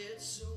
get so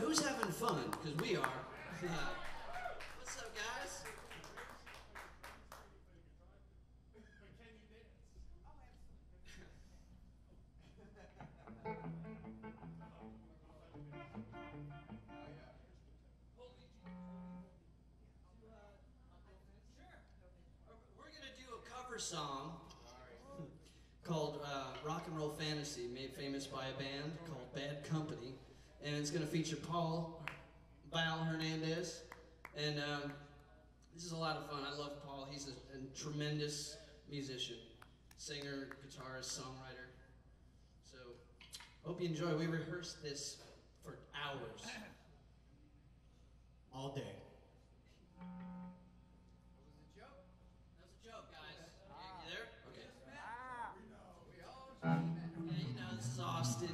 who's having fun? Because we are. feature Paul Val Hernandez. And um, this is a lot of fun. I love Paul. He's a, a tremendous musician, singer, guitarist, songwriter. So, hope you enjoy. We rehearsed this for hours. All day. Was a joke. That was a joke, guys. You, you there? Okay. Yeah, you know, this is Austin.